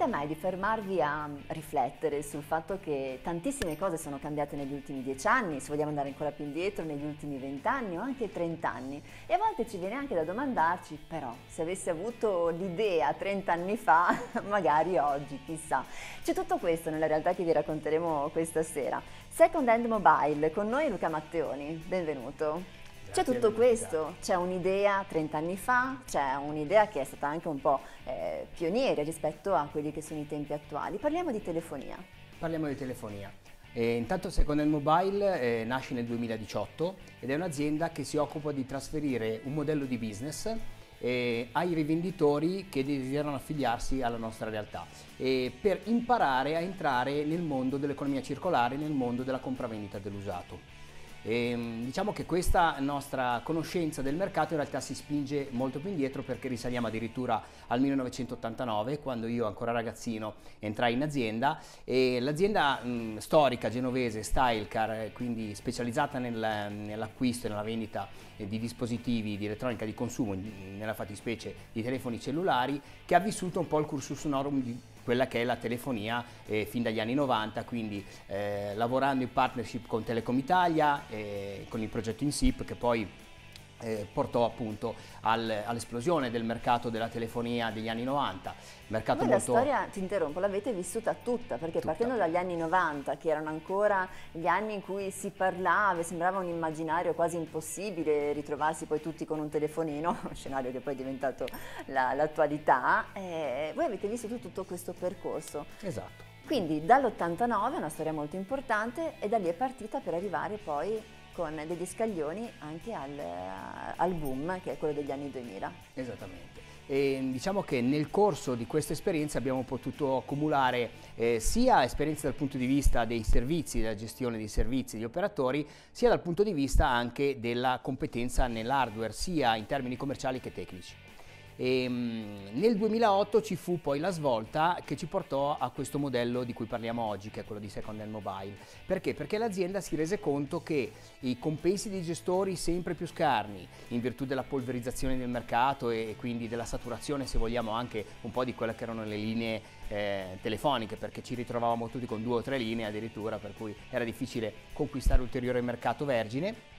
capita mai di fermarvi a riflettere sul fatto che tantissime cose sono cambiate negli ultimi dieci anni, se vogliamo andare ancora più indietro, negli ultimi vent'anni o anche trent'anni? E a volte ci viene anche da domandarci, però, se avessi avuto l'idea trent'anni fa, magari oggi, chissà. C'è tutto questo nella realtà che vi racconteremo questa sera. Second Hand Mobile, con noi Luca Matteoni, benvenuto. C'è tutto questo, c'è un'idea 30 anni fa, c'è un'idea che è stata anche un po' eh, pioniera rispetto a quelli che sono i tempi attuali. Parliamo di telefonia. Parliamo di telefonia. Eh, intanto Second Hand Mobile eh, nasce nel 2018 ed è un'azienda che si occupa di trasferire un modello di business eh, ai rivenditori che desiderano affiliarsi alla nostra realtà per imparare a entrare nel mondo dell'economia circolare, nel mondo della compravendita dell'usato. E, ehm, diciamo che questa nostra conoscenza del mercato in realtà si spinge molto più indietro perché risaliamo addirittura al 1989 quando io ancora ragazzino entrai in azienda e l'azienda mh, storica genovese Stylecar, quindi specializzata nel, nell'acquisto e nella vendita di dispositivi di elettronica di consumo, nella fattispecie di telefoni cellulari, che ha vissuto un po' il cursus honorum di quella che è la telefonia eh, fin dagli anni 90, quindi eh, lavorando in partnership con Telecom Italia, eh, con il progetto INSIP che poi eh, portò appunto al, all'esplosione del mercato della telefonia degli anni 90. Mercato Voi molto... la storia, ti interrompo, l'avete vissuta tutta, perché tutta. partendo dagli anni 90, che erano ancora gli anni in cui si parlava, sembrava un immaginario quasi impossibile ritrovarsi poi tutti con un telefonino, scenario che poi è diventato la, l'attualità, eh, voi avete vissuto tutto questo percorso. Esatto. Quindi dall'89 è una storia molto importante e da lì è partita per arrivare poi con degli scaglioni anche al, al boom che è quello degli anni 2000. Esattamente. E diciamo che nel corso di questa esperienza abbiamo potuto accumulare eh, sia esperienze dal punto di vista dei servizi, della gestione dei servizi degli operatori, sia dal punto di vista anche della competenza nell'hardware, sia in termini commerciali che tecnici. E, ehm, nel 2008 ci fu poi la svolta che ci portò a questo modello di cui parliamo oggi, che è quello di Second Hand Mobile. Perché? Perché l'azienda si rese conto che i compensi dei gestori sempre più scarni, in virtù della polverizzazione del mercato e quindi della saturazione, se vogliamo, anche un po' di quelle che erano le linee eh, telefoniche, perché ci ritrovavamo tutti con due o tre linee addirittura, per cui era difficile conquistare ulteriore mercato vergine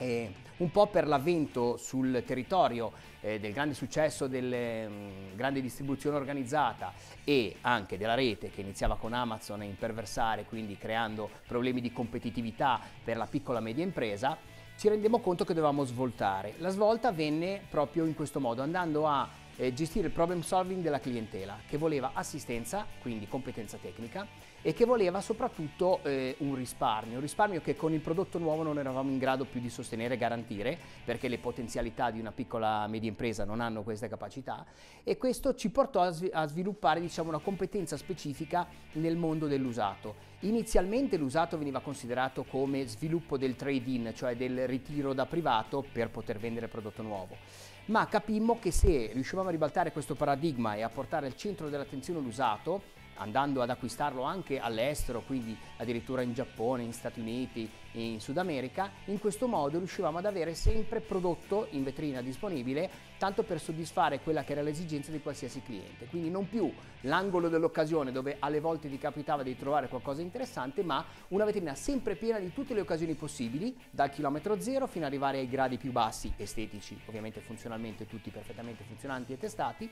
eh, un po' per l'avvento sul territorio eh, del grande successo della mm, grande distribuzione organizzata e anche della rete che iniziava con Amazon a imperversare, quindi creando problemi di competitività per la piccola e media impresa, ci rendiamo conto che dovevamo svoltare. La svolta avvenne proprio in questo modo, andando a eh, gestire il problem solving della clientela, che voleva assistenza, quindi competenza tecnica, e che voleva soprattutto eh, un risparmio, un risparmio che con il prodotto nuovo non eravamo in grado più di sostenere e garantire, perché le potenzialità di una piccola media impresa non hanno queste capacità, e questo ci portò a, a sviluppare diciamo, una competenza specifica nel mondo dell'usato. Inizialmente l'usato veniva considerato come sviluppo del trade-in, cioè del ritiro da privato per poter vendere prodotto nuovo ma capimmo che se riuscivamo a ribaltare questo paradigma e a portare al centro dell'attenzione l'usato, andando ad acquistarlo anche all'estero, quindi addirittura in Giappone, in Stati Uniti, in Sud America, in questo modo riuscivamo ad avere sempre prodotto in vetrina disponibile, tanto per soddisfare quella che era l'esigenza di qualsiasi cliente. Quindi non più l'angolo dell'occasione dove alle volte vi capitava di trovare qualcosa di interessante, ma una vetrina sempre piena di tutte le occasioni possibili, dal chilometro zero fino ad arrivare ai gradi più bassi, estetici, ovviamente funzionalmente tutti perfettamente funzionanti e testati,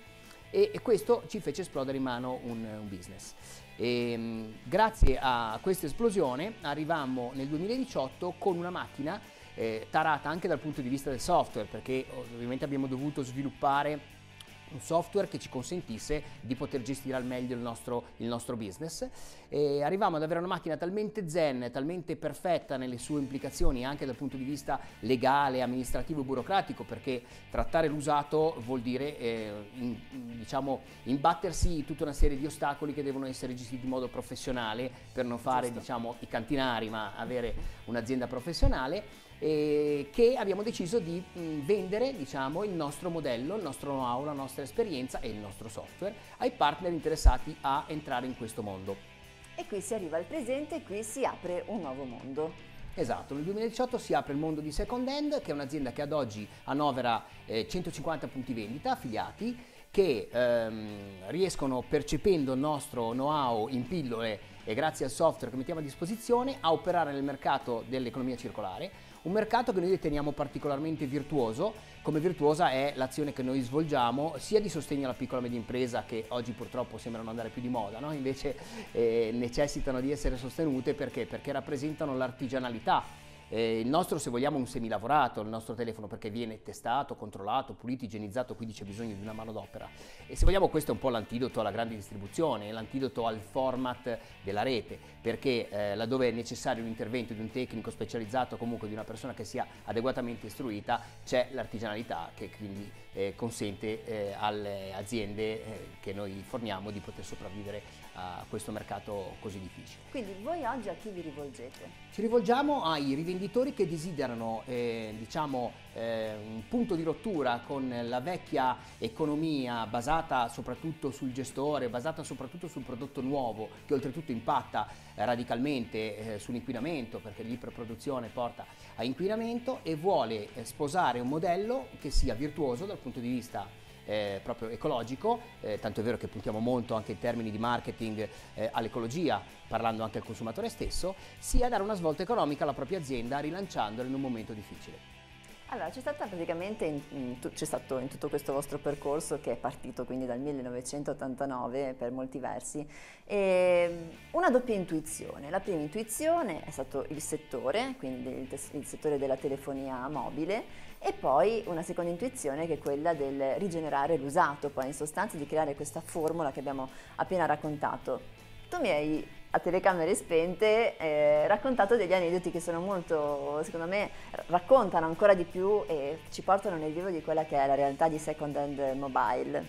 e, e questo ci fece esplodere in mano un, un business. E, ehm, grazie a questa esplosione arrivammo nel 2018 con una macchina eh, tarata anche dal punto di vista del software perché ovviamente abbiamo dovuto sviluppare un software che ci consentisse di poter gestire al meglio il nostro, il nostro business. E arrivavamo ad avere una macchina talmente zen, talmente perfetta nelle sue implicazioni anche dal punto di vista legale, amministrativo e burocratico, perché trattare l'usato vuol dire eh, in, diciamo, imbattersi tutta una serie di ostacoli che devono essere gestiti in modo professionale per non fare diciamo, i cantinari, ma avere un'azienda professionale eh, che abbiamo deciso di mh, vendere diciamo, il nostro modello, il nostro know-how, la nostra esperienza e il nostro software ai partner interessati a entrare in questo mondo. E qui si arriva al presente e qui si apre un nuovo mondo. Esatto, nel 2018 si apre il mondo di Second Hand, che è un'azienda che ad oggi annovera eh, 150 punti vendita affiliati, che ehm, riescono percependo il nostro know-how in pillole e grazie al software che mettiamo a disposizione a operare nel mercato dell'economia circolare, un mercato che noi riteniamo particolarmente virtuoso, come virtuosa è l'azione che noi svolgiamo sia di sostegno alla piccola e media impresa che oggi purtroppo sembrano andare più di moda, no? invece eh, necessitano di essere sostenute perché? perché rappresentano l'artigianalità eh, il nostro, se vogliamo, è un semilavorato, il nostro telefono perché viene testato, controllato, pulito, igienizzato, quindi c'è bisogno di una manodopera. E se vogliamo questo è un po' l'antidoto alla grande distribuzione, l'antidoto al format della rete, perché eh, laddove è necessario un intervento di un tecnico specializzato, comunque di una persona che sia adeguatamente istruita, c'è l'artigianalità che quindi eh, consente eh, alle aziende eh, che noi forniamo di poter sopravvivere a questo mercato così difficile. Quindi voi oggi a chi vi rivolgete? Ci rivolgiamo ai rivenditori che desiderano eh, diciamo, eh, un punto di rottura con la vecchia economia basata soprattutto sul gestore, basata soprattutto sul prodotto nuovo che oltretutto impatta radicalmente eh, sull'inquinamento perché l'iperproduzione porta a inquinamento e vuole eh, sposare un modello che sia virtuoso dal punto di vista eh, proprio ecologico, eh, tanto è vero che puntiamo molto anche in termini di marketing eh, all'ecologia, parlando anche al consumatore stesso, sia dare una svolta economica alla propria azienda rilanciandola in un momento difficile. Allora, c'è stata praticamente in, in, c'è stato in tutto questo vostro percorso che è partito quindi dal 1989 per molti versi, ehm, una doppia intuizione. La prima intuizione è stato il settore, quindi il, il settore della telefonia mobile, e poi una seconda intuizione che è quella del rigenerare l'usato, poi in sostanza di creare questa formula che abbiamo appena raccontato. Tu mi hai a telecamere spente eh, raccontato degli aneddoti che sono molto, secondo me, raccontano ancora di più e ci portano nel vivo di quella che è la realtà di second hand mobile.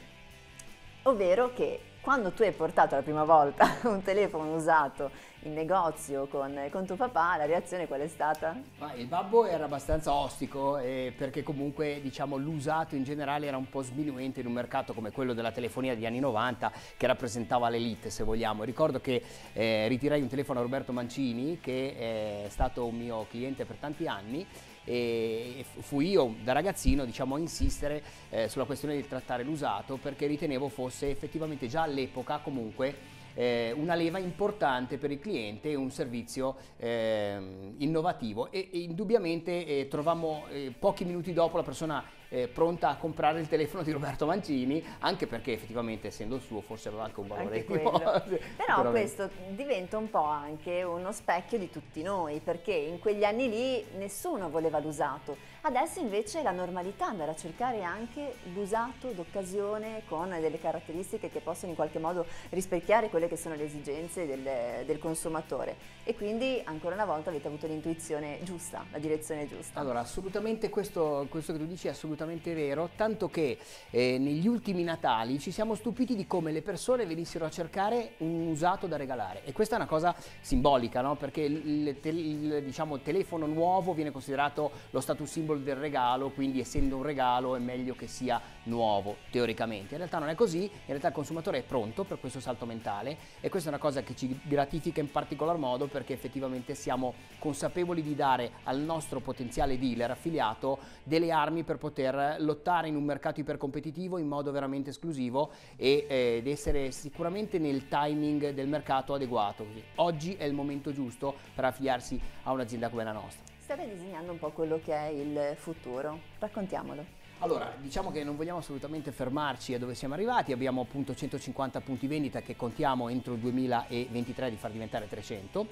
Ovvero che quando tu hai portato la prima volta un telefono usato in negozio con, con tuo papà, la reazione qual è stata? Ma il babbo era abbastanza ostico eh, perché comunque diciamo, l'usato in generale era un po' sminuente in un mercato come quello della telefonia degli anni 90 che rappresentava l'elite se vogliamo. Ricordo che eh, ritirai un telefono a Roberto Mancini che è stato un mio cliente per tanti anni e fui io da ragazzino diciamo, a insistere eh, sulla questione di trattare l'usato perché ritenevo fosse effettivamente già all'epoca comunque eh, una leva importante per il cliente e un servizio eh, innovativo. E, e indubbiamente eh, trovammo eh, pochi minuti dopo la persona eh, pronta a comprare il telefono di Roberto Mancini, anche perché effettivamente essendo il suo forse aveva anche un valore. Anche Però questo diventa un po' anche uno specchio di tutti noi, perché in quegli anni lì nessuno voleva l'usato, adesso invece è la normalità andare a cercare anche l'usato d'occasione con delle caratteristiche che possono in qualche modo rispecchiare quelle che sono le esigenze del, del consumatore e quindi ancora una volta avete avuto l'intuizione giusta, la direzione giusta. Allora assolutamente questo, questo che tu dici è assolutamente vero, tanto che eh, negli ultimi Natali ci siamo stupiti di come le persone venissero a cercare un usato da regalare e questa è una cosa simbolica, no? perché il, il, il diciamo, telefono nuovo viene considerato lo status symbol del regalo, quindi essendo un regalo è meglio che sia nuovo, teoricamente. In realtà non è così, in realtà il consumatore è pronto per questo salto mentale e questa è una cosa che ci gratifica in particolar modo perché effettivamente siamo consapevoli di dare al nostro potenziale dealer affiliato delle armi per poter lottare in un mercato ipercompetitivo in modo veramente esclusivo e, eh, ed essere sicuramente nel timing del mercato adeguato. Oggi è il momento giusto per affiliarsi a un'azienda come la nostra. State disegnando un po' quello che è il futuro, raccontiamolo. Allora, diciamo che non vogliamo assolutamente fermarci a dove siamo arrivati, abbiamo appunto 150 punti vendita che contiamo entro il 2023 di far diventare 300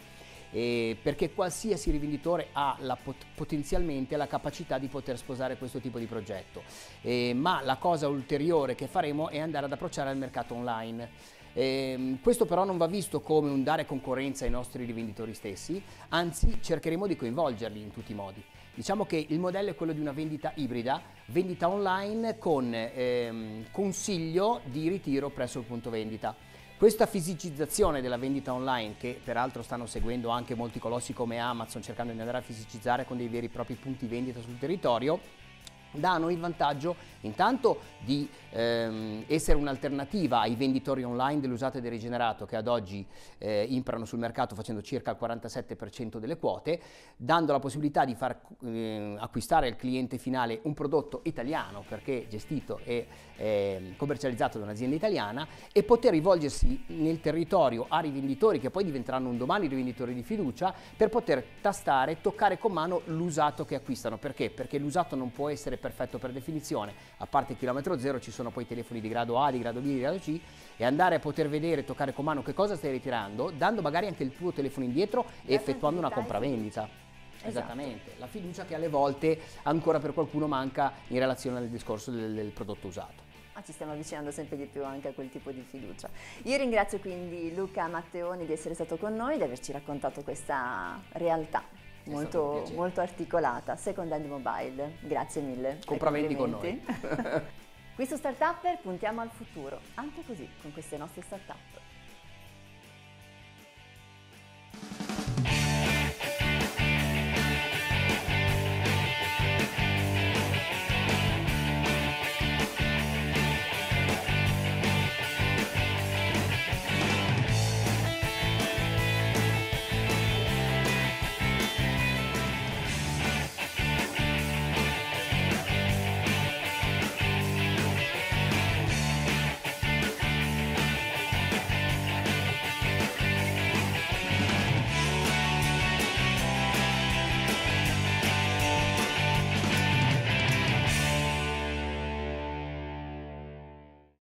eh, perché qualsiasi rivenditore ha la pot- potenzialmente la capacità di poter sposare questo tipo di progetto. Eh, ma la cosa ulteriore che faremo è andare ad approcciare il mercato online. Eh, questo però non va visto come un dare concorrenza ai nostri rivenditori stessi, anzi cercheremo di coinvolgerli in tutti i modi. Diciamo che il modello è quello di una vendita ibrida, vendita online con ehm, consiglio di ritiro presso il punto vendita. Questa fisicizzazione della vendita online, che peraltro stanno seguendo anche molti colossi come Amazon cercando di andare a fisicizzare con dei veri e propri punti vendita sul territorio, noi il vantaggio intanto di ehm, essere un'alternativa ai venditori online dell'usato e del rigenerato che ad oggi eh, imperano sul mercato facendo circa il 47% delle quote, dando la possibilità di far eh, acquistare al cliente finale un prodotto italiano perché gestito e eh, commercializzato da un'azienda italiana e poter rivolgersi nel territorio a rivenditori che poi diventeranno un domani rivenditori di fiducia per poter tastare, toccare con mano l'usato che acquistano. Perché? Perché l'usato non può essere perfetto per definizione, a parte il chilometro zero ci sono poi telefoni di grado A, di grado B, di grado C e andare a poter vedere, toccare con mano che cosa stai ritirando, dando magari anche il tuo telefono indietro e effettuando una compravendita. Esatto. Esattamente, la fiducia che alle volte ancora per qualcuno manca in relazione al discorso del, del prodotto usato. Ah, ci stiamo avvicinando sempre di più anche a quel tipo di fiducia. Io ringrazio quindi Luca Matteoni di essere stato con noi e di averci raccontato questa realtà molto, molto, articolata. Second Hand Mobile, grazie mille. Compravendi con noi. Qui su Startupper puntiamo al futuro, anche così, con queste nostre startup.